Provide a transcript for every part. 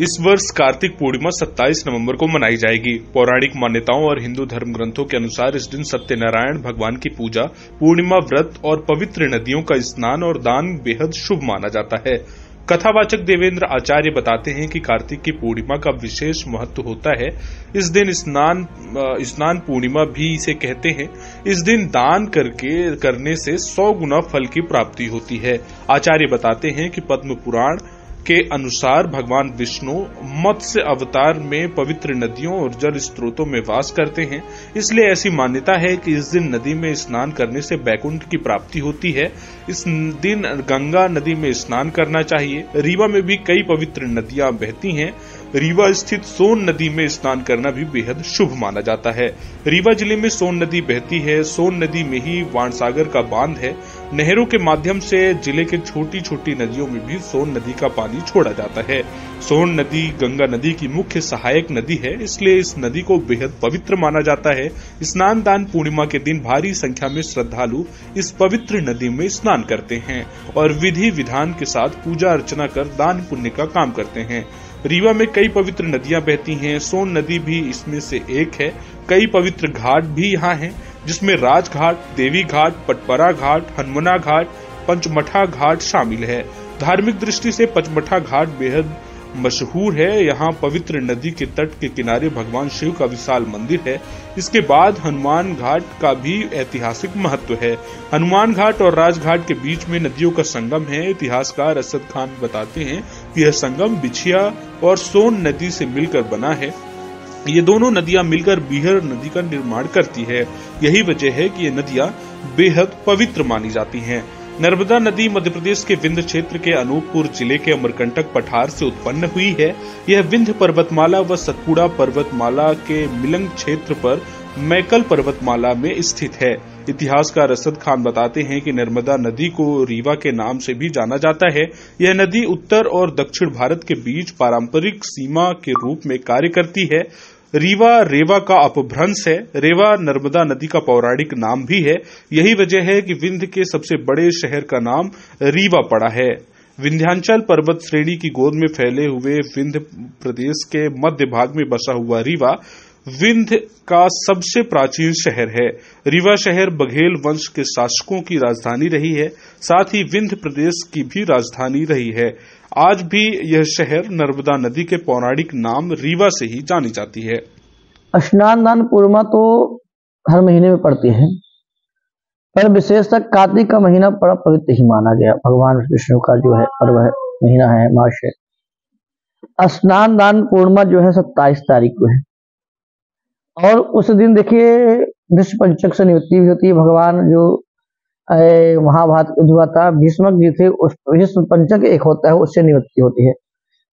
इस वर्ष कार्तिक पूर्णिमा 27 नवंबर को मनाई जाएगी। पौराणिक मान्यताओं और हिंदू धर्म ग्रंथों के अनुसार इस दिन सत्यनारायण भगवान की पूजा, पूर्णिमा व्रत और पवित्र नदियों का स्नान और दान बेहद शुभ माना जाता है। कथावाचक देवेंद्र आचार्य बताते हैं कि कार्तिक की पूर्णिमा का विशेष महत्व होता है। इस दिन स्नान स्नान पूर्णिमा भी इसे कहते हैं। इस दिन दान करके, करने से सौ गुना फल की प्राप्ति होती है। आचार्य बताते हैं कि पद्म पुराण के अनुसार भगवान विष्णु मत्स्य अवतार में पवित्र नदियों और जल स्रोतों में वास करते हैं। इसलिए ऐसी मान्यता है कि इस दिन नदी में स्नान करने से बैकुंठ की प्राप्ति होती है। इस दिन गंगा नदी में स्नान करना चाहिए। रीवा में भी कई पवित्र नदियाँ बहती हैं। रीवा स्थित सोन नदी में स्नान करना भी बेहद शुभ माना जाता है। रीवा ज़िले में सोन नदी बहती है। सोन नदी में ही वाणसागर का बाँध है। नहरों के माध्यम से ज़िले के छोटी छोटी नदियों में भी सोन नदी का पानी छोड़ा जाता है। सोन नदी, गंगा नदी की मुख्य सहायक नदी है, इसलिए इस नदी को बेहद पवित्र माना जाता है। स्नान दान पूर्णिमा के दिन भारी संख्या में श्रद्धालु इस पवित्र नदी में स्नान करते हैं और विधि विधान के साथ पूजा अर्चना कर दान पुण्य का काम करते हैं। रीवा में कई पवित्र नदियाँ बहती हैं, सोन नदी भी इसमें से एक है। कई पवित्र घाट भी यहाँ हैं। जिसमें राजघाट देवी घाट पटपरा घाट, हनुमना घाट, पंचमठा घाट शामिल है। धार्मिक दृष्टि से पंचमठा घाट बेहद मशहूर है। यहाँ पवित्र नदी के तट के किनारे भगवान शिव का विशाल मंदिर है। इसके बाद हनुमान घाट का भी ऐतिहासिक महत्व है। हनुमान घाट और राजघाट के बीच में नदियों का संगम है। इतिहासकार असद खान बताते हैं कि यह संगम बिछिया और सोन नदी से मिलकर बना है। ये दोनों नदियाँ मिलकर बिहर नदी का निर्माण करती है। यही वजह है कि ये नदियाँ बेहद पवित्र मानी जाती हैं। नर्मदा नदी मध्य प्रदेश के विंध्य क्षेत्र के अनूपपुर ज़िले के अमरकंटक पठार से उत्पन्न हुई है। यह विंध्य पर्वतमाला व सतपुड़ा पर्वतमाला के मिलंग क्षेत्र पर मैकल पर्वतमाला में स्थित है। इतिहासकार असद खान बताते हैं कि नर्मदा नदी को रीवा के नाम से भी जाना जाता है। यह नदी उत्तर और दक्षिण भारत के बीच पारंपरिक सीमा के रूप में कार्य करती है। रीवा रेवा का अपभ्रंश है। रेवा नर्मदा नदी का पौराणिक नाम भी है। यही वजह है कि विंध्य के सबसे बड़े शहर का नाम रीवा पड़ा है। विंध्यांचल पर्वत श्रेणी की गोद में फैले हुए विंध्य प्रदेश के मध्य भाग में बसा हुआ रीवा विंध्य का सबसे प्राचीन शहर है। रीवा शहर बघेल वंश के शासकों की राजधानी रही है, साथ ही विंध्य प्रदेश की भी राजधानी रही है। आज भी यह शहर नर्मदा नदी के पौराणिक नाम रीवा से ही जानी जाती है। स्नान दान पूर्णिमा तो हर महीने में पड़ती है, पर विशेषतः कार्तिक का महीना बड़ा पवित्र ही माना गया। भगवान विष्णु का जो है पर्व है, महीना है, मार्च स्नान दान पूर्णिमा जो है सत्ताईस तारीख को है। और उस दिन देखिए विश्व पंचक से नियुक्ति भी होती है। भगवान जो महाभारत हुआ था, भीष्मक जी थे, उस भीष्म पंचक एक होता है, उससे निवृत्ति होती है।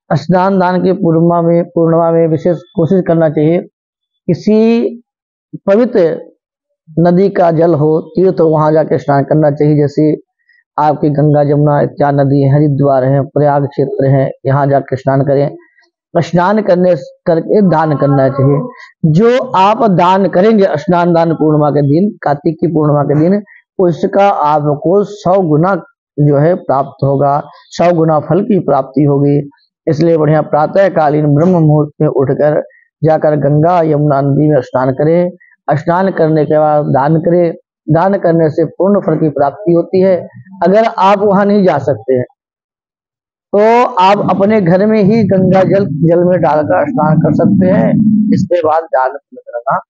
स्नान दान के पूर्णिमा में पूर्णिमा में विशेष कोशिश करना चाहिए। किसी पवित्र नदी का जल हो, तीर्थ तो वहाँ जाके स्नान करना चाहिए। जैसे आपकी गंगा जमुना इत्यादि नदी हरिद्वार है, प्रयाग क्षेत्र है, यहाँ जाके स्नान करें। स्नान करने, करके दान करना चाहिए। जो आप दान करेंगे, स्नान दान पूर्णिमा के दिन, कार्तिक की पूर्णिमा के दिन, उसका आपको सौ गुना जो है प्राप्त होगा, सौ गुना फल की प्राप्ति होगी। इसलिए बढ़िया प्रातः कालीन ब्रह्म मुहूर्त में उठकर जाकर गंगा, यमुना नदी में स्नान करें। स्नान करने के बाद दान करें। दान करने से पूर्ण फल की प्राप्ति होती है। अगर आप वहाँ नहीं जा सकते हैं तो आप अपने घर में ही गंगा जल जल में डालकर स्नान कर सकते हैं। इसके बाद दान करना